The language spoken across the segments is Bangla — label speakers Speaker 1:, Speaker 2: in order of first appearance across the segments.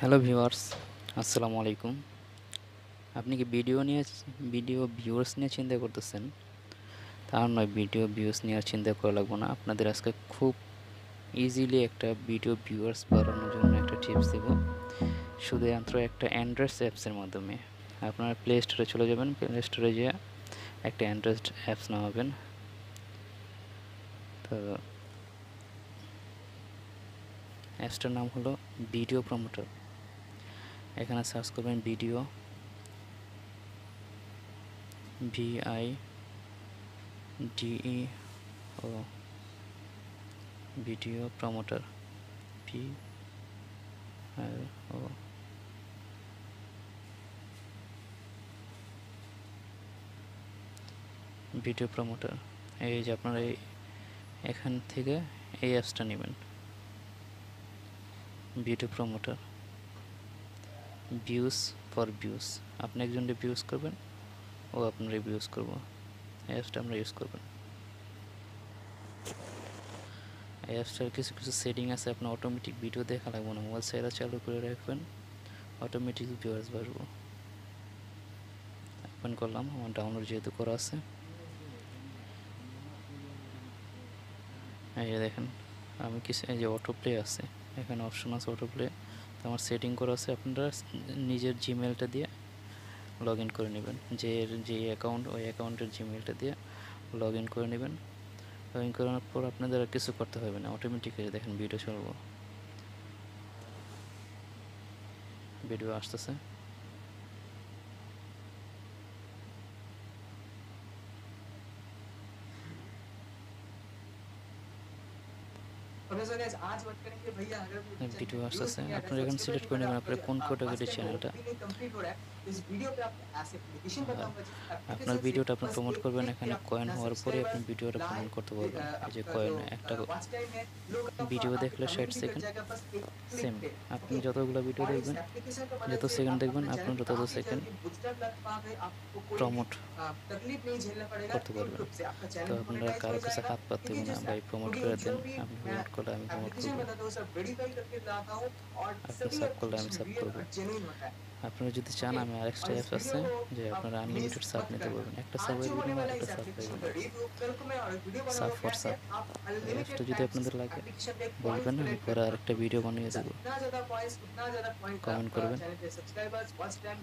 Speaker 1: হ্যালো ভিউয়ার্স আসসালামু আলাইকুম আপনি কি ভিডিও নিয়ে ভিডিও ভিউয়ার্স নিয়ে চিন্তা করতেছেন? তার নয় ভিডিও ভিউস নিয়ে আর চিন্তা করা লাগবে না। আপনাদের আজকে খুব ইজিলি একটা ভিডিও ভিউয়ার্স বাড়ানোর জন্য একটা টিপস দেব। শুধুমাত্র একটা অ্যান্ড্রয়েড অ্যাপসের মাধ্যমে। আপনারা প্লে স্টোরে চলে যাবেন। প্লে স্টোরে গিয়ে একটা অ্যান্ড্রয়েড অ্যাপস নামাবেন। তো অ্যাপসটার নাম হলো ভিডিও প্রমোটার এখানে সার্চ করবেন video V I D E O video promoter আর ও ভিডিও প্রমোটার এই যে আপনারা এই, এখান থেকে এই অ্যাপসটা নেবেন video promoter views for views আপনি একজনকে ভিউজ করবেন, ও আপনার ভিউজ করব। অ্যাপসটা আমরা ইউজ করবেন অ্যাপসটার কিছু কিছু সেটিং আছে, আপনার অটোমেটিক ভিডিও দেখা লাগবে না। মোবাইল সাইডা চালু করে রাখবেন অটোমেটিক ভিউয়ার্স বাড়বো। ওপেন করলাম, আমার ডাউনলোড যেহেতু করা আছে। এই যে দেখেন, আমি কিছু, এই যে অটো প্লে আছে, এখানে অপশন আছে অটো প্লে আমার সেটিং করা আছে, আপনারা নিজের জিমেলটা দিয়ে লগ ইন করে নেবেন। যে যে অ্যাকাউন্ট ওই অ্যাকাউন্টের জিমেলটা দিয়ে লগ ইন করে নেবেন। লগ ইন করার পর আপনাদের আর কিছু করতে হবে না অটোমেটিক্যালি দেখেন ভিডিও চলবো। ভিডিও আসতেছে। ভিডিও আসতেছে আপনারা এখানে সিলেক্ট করে নেবেন আপনার কোন ক্যাটাগরির চ্যানেলটা আপনার ভিডিওটা আপনি প্রমোট করবেন এখানে কয়েন হওয়ার পরে আপনি ভিডিওটা প্রমোট করতে পারবেন এই যে কয়েন একটা ভিডিও দেখলে ষাট সেকেন্ড সেম আপনি যতগুলো ভিডিও দেখবেন যত সেকেন্ড দেখবেন আপনার তত সেকেন্ড প্রমোট করতে পারবেন তো আপনারা কারও কাছে হাত পাততে না ভাই প্রমোট করে দেন আপনি প্রমোট করলে আমি প্রমোট করব আপনি সাব করলে আমি সাব করব আপনারা যদি চান আমি আর এক্সট্রা অ্যাপস আছে যে আপনারা আনলিমিটেড সাব নিতে পারবেন। একটা সাবের বিনিময়ে আরেকটা সাব পাইবেন সাব ফর সাব অ্যাপসটা যদি আপনাদের লাগে, বলবেন, আমি পরে আরেকটা ভিডিও বানিয়ে দেবো। কমেন্ট করবেন।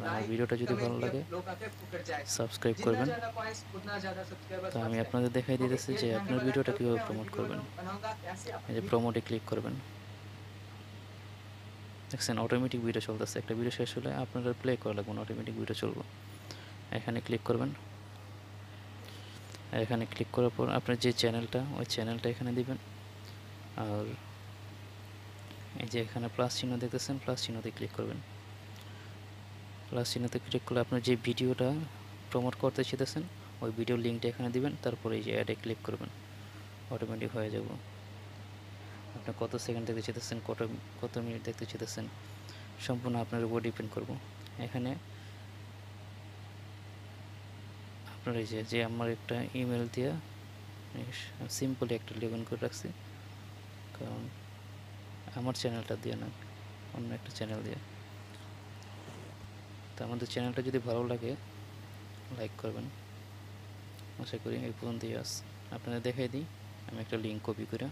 Speaker 1: আমার ভিডিওটা যদি ভালো লাগে সাবস্ক্রাইব করবেন। তো আমি আপনাদের দেখাই দিতেছি যে আপনার ভিডিওটা কীভাবে প্রমোট করবেন। এই যে প্রমোটে ক্লিক করবেন। দেখছেন অটোমেটিক ভিডিও চলতেছে। একটা ভিডিও শেষ হলে আপনারা প্লে করা লাগবে অটোমেটিক ভিডিও চলবো। এখানে ক্লিক করবেন। এখানে ক্লিক করার পর আপনার যে চ্যানেলটা ওই চ্যানেলটা এখানে দিবেন। আর এই যে এখানে প্লাস চিহ্ন দেখতেছেন প্লাস চিহ্নতে ক্লিক করবেন। প্লাস চিহ্নতে ক্লিক করলে আপনার যে ভিডিওটা প্রমোট করতে চেতেছেন ওই ভিডিও লিঙ্কটা এখানে দিবেন। তারপরে এই যে অ্যাডে ক্লিক করবেন। অটোমেটিক হয়ে যাব। আপনি কত সেকেন্ড দেখতে চেতেছেন কত কত মিনিট দেখতে চেতেছেন সম্পূর্ণ আপনার উপর ডিপেন্ড করব। এখানে আপনার এই যে আমার একটা ইমেল দিয়ে সিম্পলি একটা লগ করে রাখছি। কারণ আমার চ্যানেলটা দিয়ে না, অন্য একটা চ্যানেল দিয়ে। তো আমাদের চ্যানেলটা যদি ভালো লাগে লাইক করবেন। আশা করি এই পর্যন্তই আস আপনাদের দেখাই দিই, আমি একটা লিঙ্ক কপি করে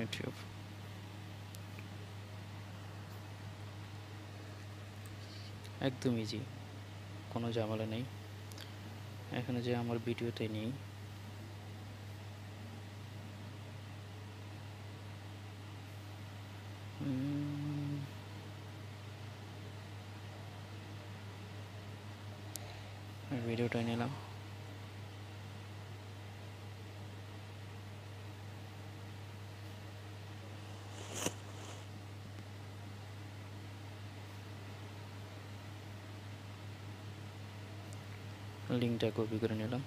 Speaker 1: ইউটিউব একদম ইজি কোনো ঝামেলা নেই। এখানে যে আমার ভিডিওটাই নেই। ভিডিওটা নিলাম। লিঙ্কটা কপি করে নিলাম।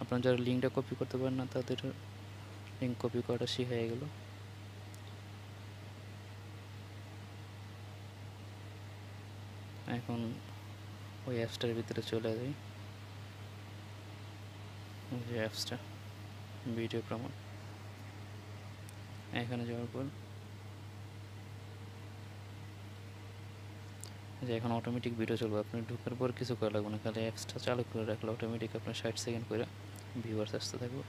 Speaker 1: আপনারা যারা লিঙ্কটা কপি করতে পারেন না, তাদের লিঙ্ক কপি করাটা শিখাই গেল। এখন ওই অ্যাপসটার ভিতরে চলে যাই। যে অ্যাপসটা ভিডিও প্রমোট এখানে যাওয়ার পর যে এখন অটোমেটিক ভিডিও চলবে, আপনি ঢুকার পর কিছু করা লাগবে না, খালি অ্যাপসটা চালু করে রাখলে অটোমেটিক আপনার ষাট সেকেন্ড করে ভিউয়ার্স আসতে থাকবে।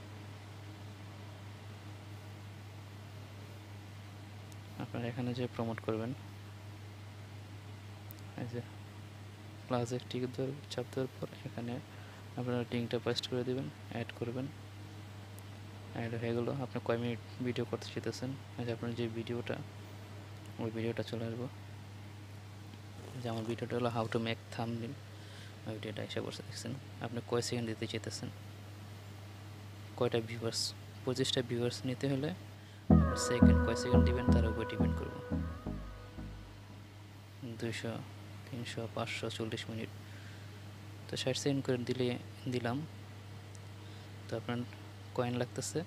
Speaker 1: আপনারা এখানে যে প্রমোট করবেন, এই যে প্লাস একটি চাপ দেওয়ার পর এখানে আপনারা লিঙ্কটা পেস্ট করে দেবেন অ্যাড করবেন। অ্যাড হয়ে গেলো, আপনি কয় মিনিট ভিডিও করতে চাইতেছেন আপনার যে ভিডিওটা ওই ভিডিওটা চলে আসব। যে আমার ভিডিওটা হলো হাউ টু মেক থামবিল ওই ভিডিওটা এসে বসে দেখছেন। আপনি কয় সেকেন্ড দিতে চাইতেছেন? কয়টা ভিউয়ার্স পঁচিশটা ভিউয়ার্স নিতে হলে সেকেন্ড কয় সেকেন্ড দিবেন, তার উপর ডিপেন্ড করব। দুইশো, তিনশো, পাঁচশো, চল্লিশ মিনিট। তো ষাট সেকেন্ড করে দিলে, দিলাম। তো আপনার কয়েন লাগতেছে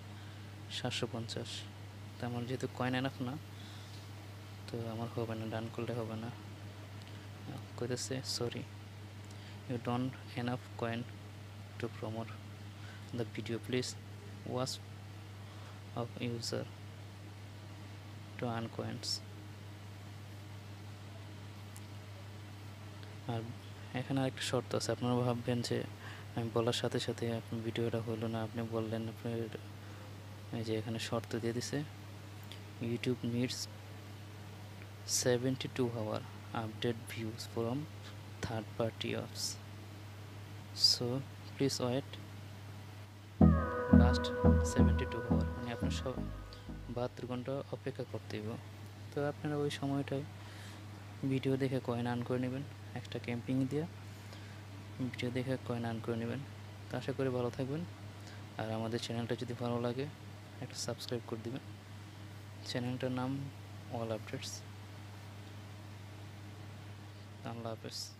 Speaker 1: সাতশো পঞ্চাশ। তো আমার যেহেতু কয়েন এনাফ না, তো আমার হবে না, ডান করলে হবে না। কইতেছে sorry you don't enough coin to promote the video please watch of user to earn coins আর এখানে আরেকটা শর্ত আছে, আপনারা ভাববেন যে আমি বলার সাথে সাথে ভিডিওটা হলো না, আপনি বললেন, আপনার এই যে এখানে শর্ত দিয়ে দিছে YouTube needs seventy two hour views from third party apps so please wait last seventy two hour মানে আপনার সব বাহাত্তর ঘণ্টা অপেক্ষা করতে হবে তো আপনারা ওই সময়টায় ভিডিও দেখে কয়েন আর্ন করে নেবেন, একটা ক্যাম্পিং দিয়ে ভিডিও দেখে কয়েন আর্ন করে নেবেন। তো আশা করি ভালো থাকবেন। আর আমাদের চ্যানেলটা যদি ভালো লাগে, একটা সাবস্ক্রাইব করে দিবেন। চ্যানেলটার নাম অল আপডেটস আল্লাহ হাফেজ।